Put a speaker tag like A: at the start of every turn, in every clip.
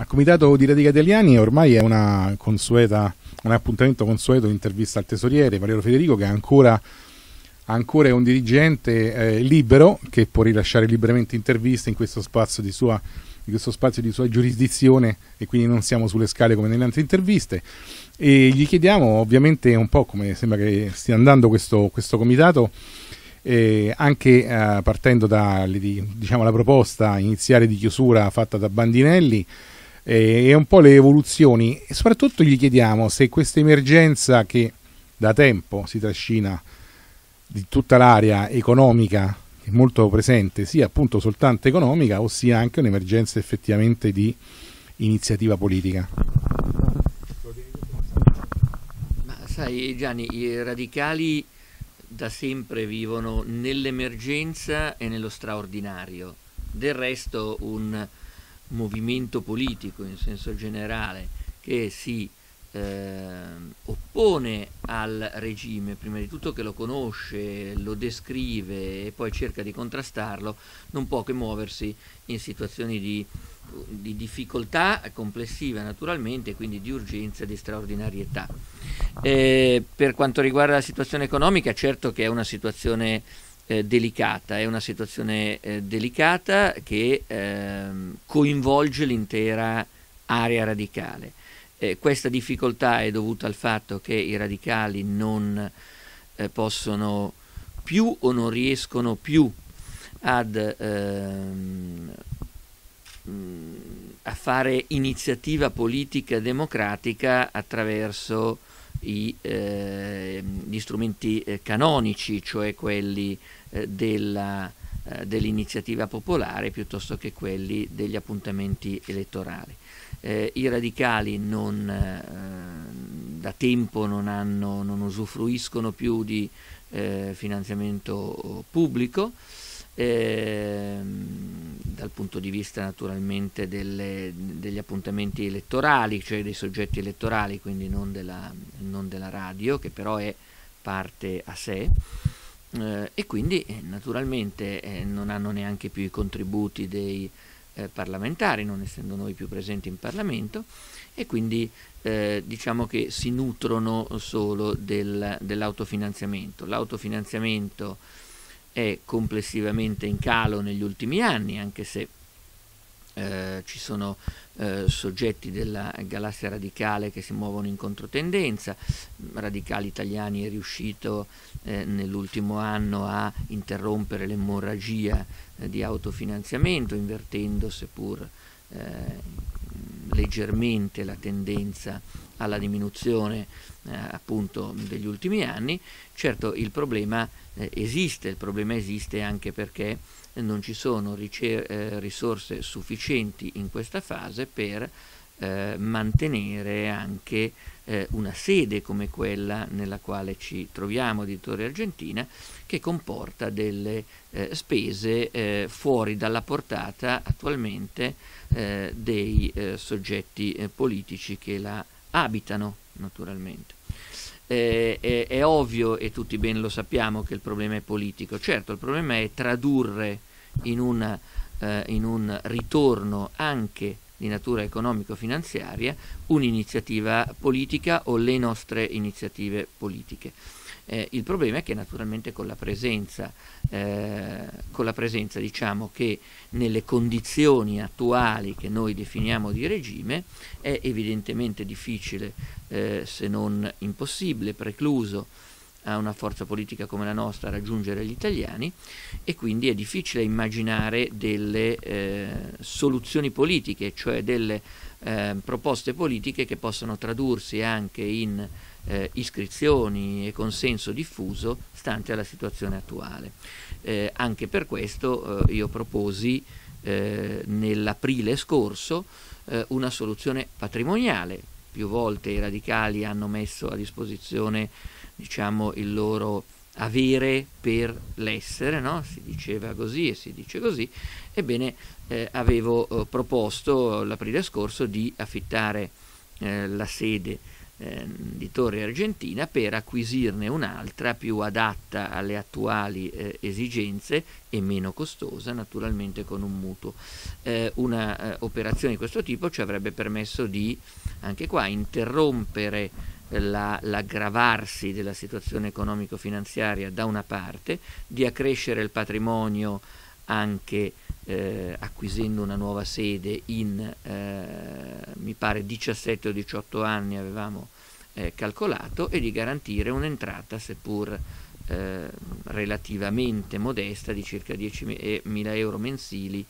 A: Al Comitato di Radicali Italiani ormai è consueta, un appuntamento consueto intervista al tesoriere Valerio Federico che ancora, ancora è un dirigente eh, libero che può rilasciare liberamente interviste in questo spazio di sua di questo spazio di sua giurisdizione e quindi non siamo sulle scale come nelle altre interviste. E gli chiediamo ovviamente un po' come sembra che stia andando questo, questo comitato eh, anche eh, partendo dalla diciamo, proposta iniziale di chiusura fatta da Bandinelli e un po' le evoluzioni e soprattutto gli chiediamo se questa emergenza che da tempo si trascina di tutta l'area economica molto presente sia appunto soltanto economica ossia anche un'emergenza effettivamente di iniziativa politica.
B: Ma sai Gianni, i radicali da sempre vivono nell'emergenza e nello straordinario. Del resto un movimento politico in senso generale che si eh, oppone al regime, prima di tutto che lo conosce, lo descrive e poi cerca di contrastarlo, non può che muoversi in situazioni di, di difficoltà complessiva naturalmente, quindi di urgenza e di straordinarietà. Eh, per quanto riguarda la situazione economica, certo che è una situazione eh, delicata, è una situazione eh, delicata che ehm, coinvolge l'intera area radicale. Eh, questa difficoltà è dovuta al fatto che i radicali non eh, possono più o non riescono più ad, ehm, a fare iniziativa politica democratica attraverso i, eh, gli strumenti eh, canonici, cioè quelli eh, della, eh, dell'iniziativa popolare piuttosto che quelli degli appuntamenti elettorali eh, i radicali non, eh, da tempo non, hanno, non, usufruiscono più di eh, finanziamento pubblico, ehm, dal punto di vista naturalmente delle, degli appuntamenti elettorali, cioè dei soggetti elettorali, quindi non della, non della radio, che però è parte a sé. Eh, e quindi eh, naturalmente eh, non hanno neanche più i contributi dei eh, parlamentari, non essendo noi più presenti in Parlamento, e quindi eh, diciamo che si nutrono solo del, dell'autofinanziamento. L'autofinanziamento è complessivamente in calo negli ultimi anni, anche se eh, ci sono eh, soggetti della galassia radicale che si muovono in controtendenza. Radicali Italiani è riuscito eh, nell'ultimo anno a interrompere l'emorragia eh, di autofinanziamento, invertendo seppur eh, leggermente la tendenza alla diminuzione eh, appunto degli ultimi anni. Certo il problema esiste, il problema esiste anche perché non ci sono eh, risorse sufficienti in questa fase per eh, mantenere anche eh, una sede come quella nella quale ci troviamo di Torre Argentina che comporta delle eh, spese eh, fuori dalla portata attualmente eh, dei soggetti politici che la abitano naturalmente. Eh, è, è, ovvio e tutti ben lo sappiamo che il problema è politico, certo il problema è tradurre in, una, eh, in un ritorno anche di natura economico-finanziaria un'iniziativa politica o le nostre iniziative politiche. Eh, il problema è che naturalmente con la presenza, eh, con la presenza diciamo che nelle condizioni attuali che noi definiamo di regime è evidentemente difficile, eh, se non impossibile, precluso a una forza politica come la nostra raggiungere gli italiani e quindi è difficile immaginare delle eh, soluzioni politiche, cioè delle eh, proposte politiche che possano tradursi anche in eh, iscrizioni e consenso diffuso stante alla situazione attuale. Eh, anche per questo eh, io proposi eh, nell'aprile scorso una soluzione patrimoniale. Più volte i radicali hanno messo a disposizione diciamo, il loro avere per l'essere, no? si diceva così e si dice così, ebbene eh, avevo eh, proposto l'aprile scorso di affittare eh, la sede eh, di Torre Argentina per acquisirne un'altra più adatta alle attuali eh, esigenze e meno costosa, naturalmente con un mutuo. Eh, una eh, operazione di questo tipo ci avrebbe permesso di, anche qua, interrompere la, l'aggravarsi della situazione economico-finanziaria da una parte, di accrescere il patrimonio anche eh, acquisendo una nuova sede in eh, mi pare 17 o 18 anni avevamo eh, calcolato e di garantire un'entrata seppur eh, relativamente modesta di circa 10.000 euro mensili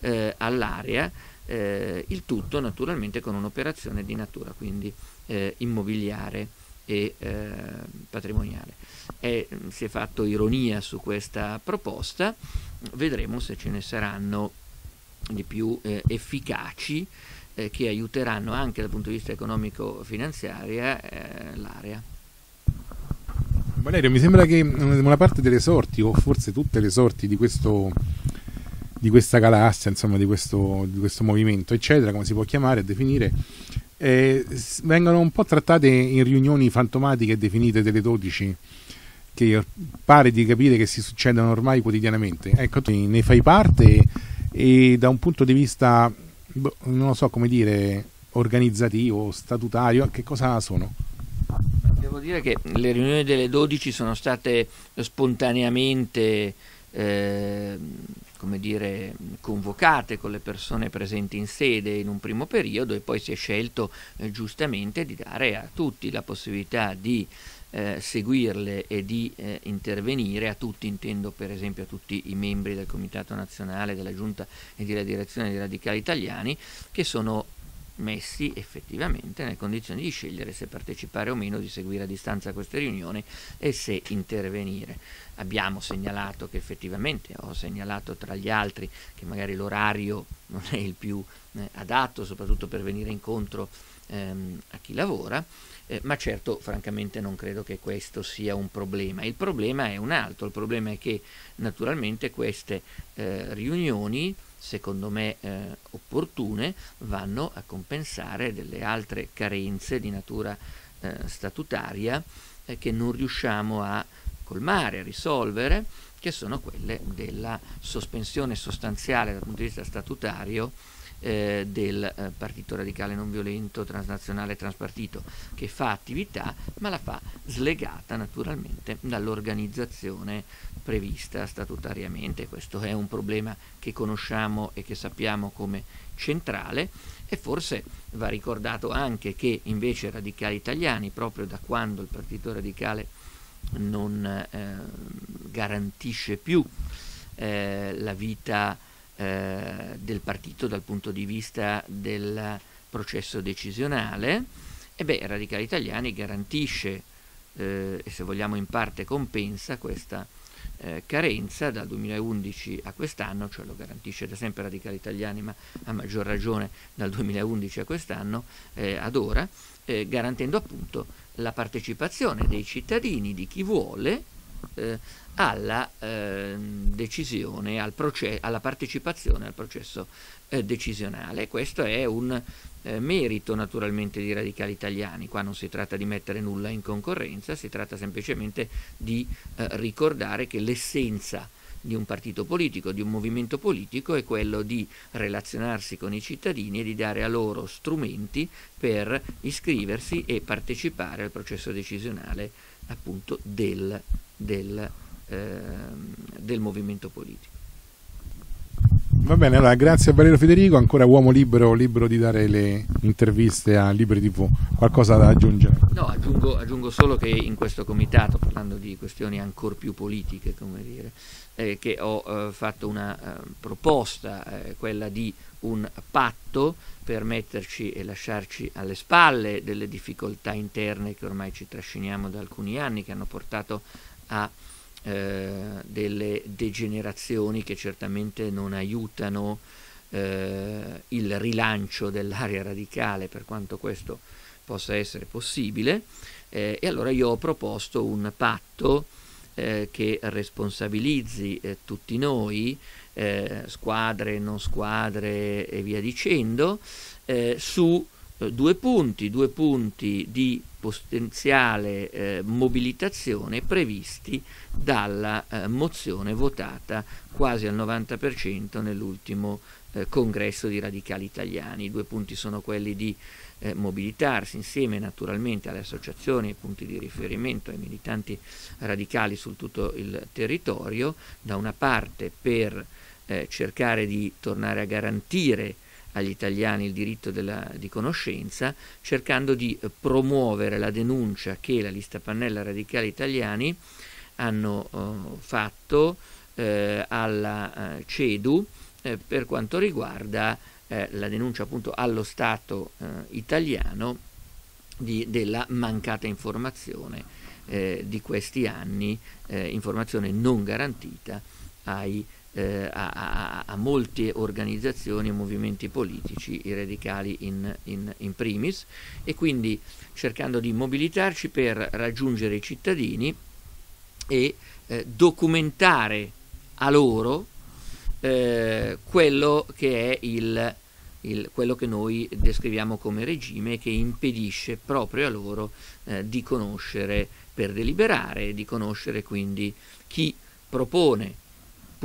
B: eh, all'area eh, il tutto naturalmente con un'operazione di natura quindi immobiliare e patrimoniale. E, si è fatto ironia su questa proposta vedremo se ce ne saranno di più eh, efficaci eh, che aiuteranno anche dal punto di vista economico-finanziario eh, l'area.
A: Valerio, mi sembra che una parte delle sorti, o forse tutte le sorti di, questo, di questa galassia, insomma, di questo, di questo, movimento, eccetera, come si può chiamare, definire, eh, vengono un po' trattate in riunioni fantomatiche definite delle 12 che pare di capire che si succedono ormai quotidianamente. Ecco, tu ne fai parte e, da un punto di vista, boh, non lo so come dire, organizzativo, statutario, che cosa sono?
B: Devo dire che le riunioni delle 12 sono state spontaneamente eh, come dire, convocate con le persone presenti in sede in un primo periodo e poi si è scelto eh, giustamente di dare a tutti la possibilità di eh, seguirle e di eh, intervenire a tutti, intendo per esempio a tutti i membri del Comitato Nazionale, della Giunta e della Direzione dei Radicali Italiani, che sono messi effettivamente nelle condizioni di scegliere se partecipare o meno, di seguire a distanza queste riunioni e se intervenire. Abbiamo segnalato che effettivamente, ho segnalato tra gli altri che magari l'orario non è il più eh, adatto, soprattutto per venire incontro ehm, a chi lavora, eh, ma certo francamente non credo che questo sia un problema. Il problema è un altro, il problema è che naturalmente queste eh, riunioni, secondo me eh, opportune, vanno a compensare delle altre carenze di natura eh, statutaria eh, che non riusciamo a colmare, a risolvere, che sono quelle della sospensione sostanziale dal punto di vista statutario eh, del eh, Partito Radicale Non Violento Transnazionale Transpartito che fa attività ma la fa slegata naturalmente dall'organizzazione prevista statutariamente. Questo è un problema che conosciamo e che sappiamo come centrale e forse va ricordato anche che invece i radicali italiani, proprio da quando il Partito Radicale non eh, garantisce più eh, la vita eh, del partito dal punto di vista del processo decisionale, e beh, Radicali Italiani garantisce eh, e se vogliamo in parte compensa questa eh, carenza dal 2011 a quest'anno, cioè lo garantisce da sempre Radicali Italiani, ma a maggior ragione dal 2011 a quest'anno, eh, ad ora, eh, garantendo appunto la partecipazione dei cittadini, di chi vuole, eh, alla eh, decisione, al alla partecipazione al processo eh, decisionale. Questo è un eh, merito naturalmente di radicali italiani. Qua non si tratta di mettere nulla in concorrenza, si tratta semplicemente di eh, ricordare che l'essenza di un partito politico, di un movimento politico, è quello di relazionarsi con i cittadini e di dare a loro strumenti per iscriversi e partecipare al processo decisionale appunto del, del Ehm, del movimento politico.
A: Va bene, allora grazie a Valerio Federico, ancora uomo libero, libero di dare le interviste a Liberi TV. Qualcosa da aggiungere?
B: No, aggiungo, aggiungo solo che in questo comitato, parlando di questioni ancora più politiche, come dire, eh, che ho eh, fatto una eh, proposta, eh, quella di un patto per metterci e lasciarci alle spalle delle difficoltà interne che ormai ci trasciniamo da alcuni anni, che hanno portato a eh, delle degenerazioni che certamente non aiutano eh, il rilancio dell'area radicale per quanto questo possa essere possibile. Eh, e allora io ho proposto un patto eh, che responsabilizzi eh, tutti noi, squadre, non squadre e via dicendo, su eh, due punti, due punti di potenziale eh, mobilitazione previsti dalla eh, mozione votata quasi al 90% nell'ultimo eh, congresso di radicali italiani. I due punti sono quelli di eh, mobilitarsi insieme naturalmente alle associazioni, ai punti di riferimento, ai militanti radicali su tutto il territorio, da una parte per eh, cercare di tornare a garantire agli italiani il diritto della, di conoscenza, cercando di eh, promuovere la denuncia che la lista pannella radicali italiani hanno eh, fatto eh, alla eh, CEDU eh, per quanto riguarda eh, la denuncia appunto allo Stato italiano di, della mancata informazione di questi anni, informazione non garantita ai eh, a, a, a, molte organizzazioni e movimenti politici, i radicali in, in, in, primis, e quindi cercando di mobilitarci per raggiungere i cittadini e eh, documentare a loro eh, quello che è il, il, quello che noi descriviamo come regime che impedisce proprio a loro eh, di conoscere per deliberare, di conoscere quindi chi propone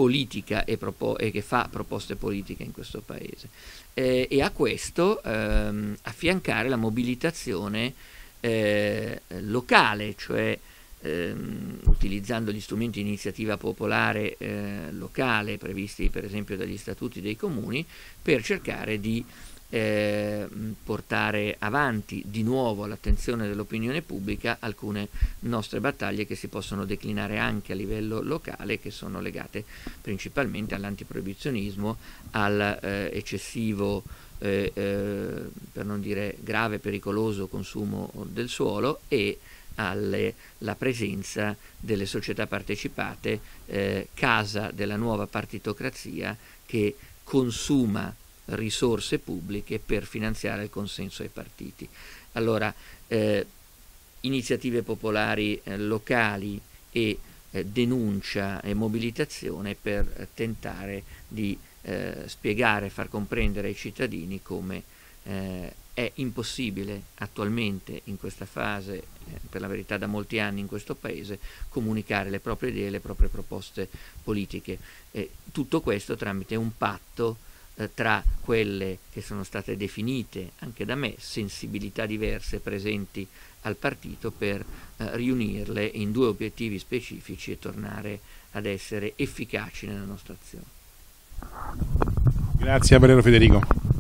B: politica e, propo- e, che fa proposte politiche in questo paese. Eh, e a questo ehm, affiancare la mobilitazione eh, locale, cioè ehm, utilizzando gli strumenti di iniziativa popolare eh, locale previsti per esempio dagli statuti dei comuni per cercare di eh, portare avanti di nuovo all'attenzione dell'opinione pubblica alcune nostre battaglie che si possono declinare anche a livello locale che sono legate principalmente all'antiproibizionismo, all'eccessivo eh, eh, per non dire grave pericoloso consumo del suolo e alla presenza delle società partecipate, eh, casa della nuova partitocrazia che consuma risorse pubbliche per finanziare il consenso ai partiti. Allora, eh, iniziative popolari eh, locali e eh, denuncia e mobilitazione per tentare di eh, spiegare far comprendere ai cittadini come eh, è impossibile attualmente in questa fase, eh, per la verità da molti anni in questo Paese, comunicare le proprie idee, le proprie proposte politiche. tutto questo tramite un patto eh, tra quelle che sono state definite anche da me sensibilità diverse presenti al partito per eh, riunirle in due obiettivi specifici e tornare ad essere efficaci nella nostra azione.
A: Grazie a Valerio Federico.